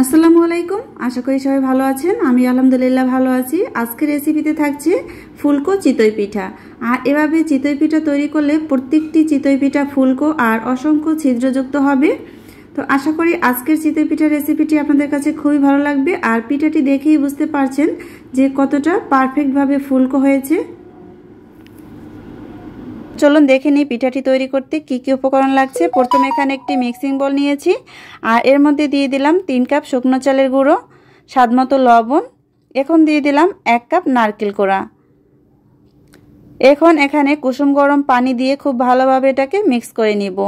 আসসালামু আলাইকুম। আশা করি সবাই ভালো আছেন। আমি আলহামদুলিল্লাহ ভালো আছি। আজকের রেসিপিতে থাকছে ফুলকো চিতই পিঠা। আর এভাবে চিতই পিঠা তৈরি করলে প্রত্যেকটি চিতই পিঠা ফুলকো আর অসংখ্য ছিদ্রযুক্ত হবে। তো আশা করি আজকের চিতই পিঠার রেসিপিটি আপনাদের কাছে খুবই ভালো লাগবে। আর পিঠাটি দেখেই বুঝতে পারছেন যে কতটা পারফেক্টভাবে ফুলকো হয়েছে। চলুন দেখে নিই পিঠাটি তৈরি করতে কি কি উপকরণ লাগছে। প্রথমে এখানে একটি মিক্সিং বল নিয়েছি, আর এর মধ্যে দিয়ে দিলাম তিন কাপ শুকনো চালের গুঁড়ো, স্বাদমতো লবণ, এখন দিয়ে দিলাম এক কাপ নারকেল কোড়া। এখন এখানে কুসুম গরম পানি দিয়ে খুব ভালোভাবে এটাকে মিক্স করে নিব।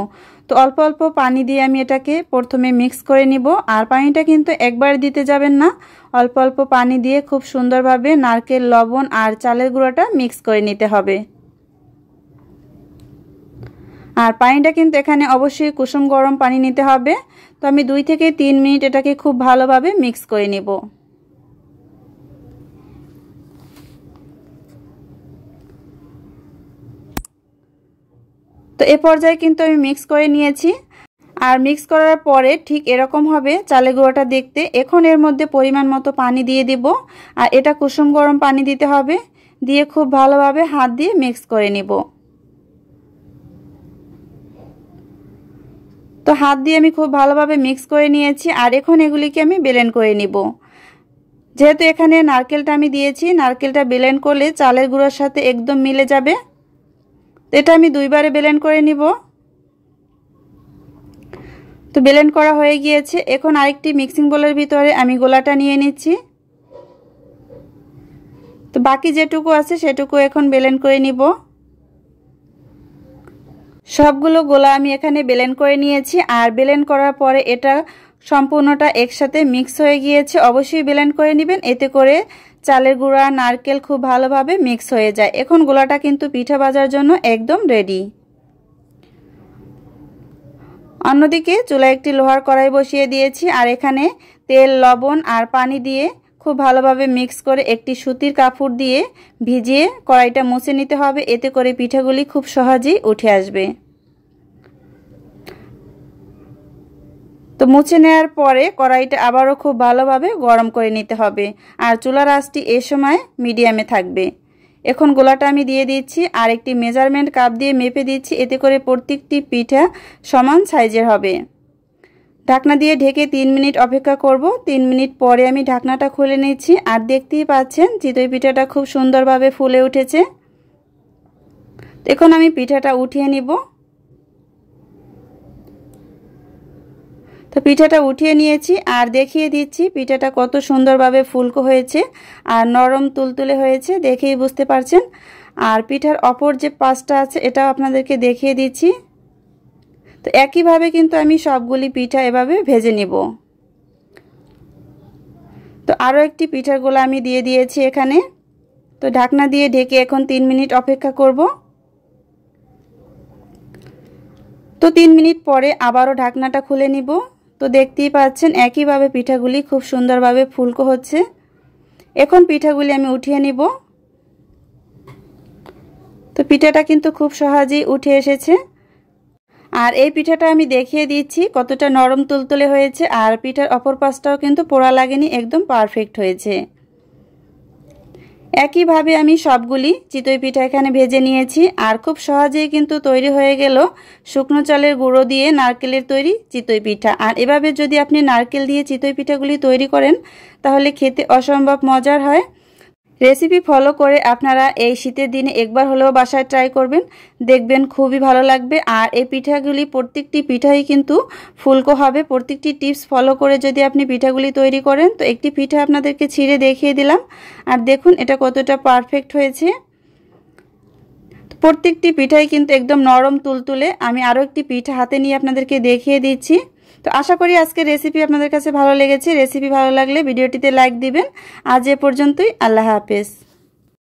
তো অল্প অল্প পানি দিয়ে আমি এটাকে প্রথমে মিক্স করে নিব, আর পানিটা কিন্তু একবার দিতে যাবেন না। অল্প অল্প পানি দিয়ে খুব সুন্দরভাবে নারকেল, লবণ আর চালের গুঁড়োটা মিক্স করে নিতে হবে। আর পানিটা কিন্তু এখানে অবশ্যই কুসুম গরম পানি নিতে হবে। তো আমি দুই থেকে তিন মিনিট এটাকে খুব ভালোভাবে মিক্স করে নেব। তো এ পর্যায়ে কিন্তু আমি মিক্স করে নিয়েছি। আর মিক্স করার পরে ঠিক এরকম হবে চালে গুঁড়োটা দেখতে। এখন এর মধ্যে পরিমাণ মতো পানি দিয়ে দিব। আর এটা কুসুম গরম পানি দিতে হবে। দিয়ে খুব ভালোভাবে হাত দিয়ে মিক্স করে নিব। তো হাত দিয়ে আমি খুব ভালোভাবে মিক্স করে নিয়েছি আর এখন এগুলিকে আমি বেলেন্ড করে নিব। যেহেতু এখানে নারকেলটা আমি দিয়েছি, নারকেলটা বেলেন্ড করলে চালের গুঁড়োর সাথে একদম মিলে যাবে। তো এটা আমি দুইবারে বেলেন্ড করে নিব। তো বেলেন্ড করা হয়ে গিয়েছে। এখন আরেকটি মিক্সিং বোলের ভিতরে আমি গোলাটা নিয়ে নিচ্ছি। তো বাকি যেটুকু আছে সেটুকু এখন বেলেন্ড করে নিব। সবগুলো গোলা আমি এখানে বেলেন করে নিয়েছি, আর বেলেন করার পরে এটা সম্পূর্ণটা একসাথে মিক্স হয়ে গিয়েছে। অবশ্যই বেলেন করে নেবেন, এতে করে চালের গুঁড়া, নারকেল খুব ভালোভাবে মিক্স হয়ে যায়। এখন গোলাটা কিন্তু পিঠা ভাজার জন্য একদম রেডি। অন্যদিকে চুলায় একটি লোহার কড়াই বসিয়ে দিয়েছি, আর এখানে তেল, লবণ আর পানি দিয়ে খুব ভালোভাবে মিক্স করে একটি সুতির কাপড় দিয়ে ভিজিয়ে কড়াইটা মুছে নিতে হবে। এতে করে পিঠাগুলি খুব সহজেই উঠে আসবে। তো মুছে নেওয়ার পরে কড়াইটা আবারও খুব ভালোভাবে গরম করে নিতে হবে আর চুলার আঁচটি এ সময় মিডিয়ামে থাকবে। এখন গোলাটা আমি দিয়ে দিচ্ছি আর একটি মেজারমেন্ট কাপ দিয়ে মেপে দিচ্ছি। এতে করে প্রত্যেকটি পিঠা সমান সাইজের হবে। ঢাকনা দিয়ে ঢেকে তিন মিনিট অপেক্ষা করব। তিন মিনিট পরে আমি ঢাকনাটা খুলে নিচ্ছি। আর দেখতেই পাচ্ছেন, চিতই পিঠাটা খুব সুন্দরভাবে ফুলে উঠেছে। এখন আমি পিঠাটা উঠিয়ে নিব। তো পিঠাটা উঠিয়ে নিয়েছি আর দেখিয়ে দিচ্ছি পিঠাটা কত সুন্দরভাবে ফুলকো হয়েছে আর নরম তুলতুলে হয়েছে, দেখেই বুঝতে পারছেন। আর পিঠার অপর যে পাশটা আছে, এটাও আপনাদেরকে দেখিয়ে দিচ্ছি। তো একইভাবে কিন্তু আমি সবগুলি পিঠা এভাবে ভেজে নিব। তো আরও একটি পিঠার গোলা আমি দিয়ে দিয়েছি এখানে। তো ঢাকনা দিয়ে ঢেকে এখন তিন মিনিট অপেক্ষা করব। তো তিন মিনিট পরে আবারও ঢাকনাটা খুলে নিব। তো দেখতেই পাচ্ছেন একইভাবে পিঠাগুলি খুব সুন্দরভাবে ফুলকো হচ্ছে। এখন পিঠাগুলি আমি উঠিয়ে নিব। তো পিঠাটা কিন্তু খুব সহজেই উঠে এসেছে। আর এই পিঠাটা আমি দেখিয়ে দিচ্ছি, কতটা নরম তুলতুলে হয়েছে, আর পিঠার অপর পাশটাও কিন্তু পোড়া লাগেনি, একদম পারফেক্ট হয়েছে। একইভাবে আমি সবগুলি চিতই পিঠা এখানে ভেজে নিয়েছি, আর খুব সহজেই কিন্তু তৈরি হয়ে গেল শুকনো চালের গুঁড়ো দিয়ে নারকেলের তৈরি চিতই পিঠা। আর এভাবে যদি আপনি নারকেল দিয়ে চিতই পিঠাগুলি তৈরি করেন, তাহলে খেতে অসম্ভব মজার হয়। রেসিপি ফলো করে আপনারা এই শীতের দিনে একবার হলেও বাসায় ট্রাই করবেন। দেখবেন খুবই ভালো লাগবে। আর এই পিঠাগুলি, প্রত্যেকটি পিঠাই কিন্তু ফুলকো হবে। প্রত্যেকটি টিপস ফলো করে যদি আপনি পিঠাগুলি তৈরি করেন, তো একটি পিঠা আপনাদেরকে ছিঁড়ে দেখিয়ে দিলাম। আর দেখুন, এটা কতটা পারফেক্ট হয়েছে। প্রত্যেকটি পিঠাই কিন্তু একদম নরম, তুলতুলে। আমি আরও একটি পিঠা হাতে নিয়ে আপনাদেরকে দেখিয়ে দিচ্ছি। তো আশা করি আজকে রেসিপি আপনাদের কাছে ভালো লেগেছে। রেসিপি ভালো লাগলে ভিডিওটিতে লাইক দিবেন। আজ এ পর্যন্তই। আল্লাহ হাফেজ।